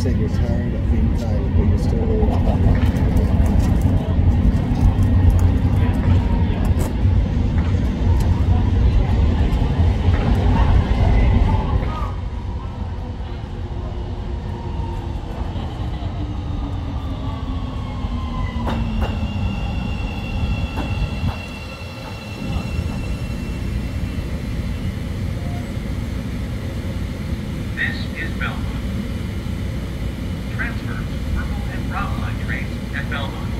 said you're tired of being tired, but you're still old. Belmont.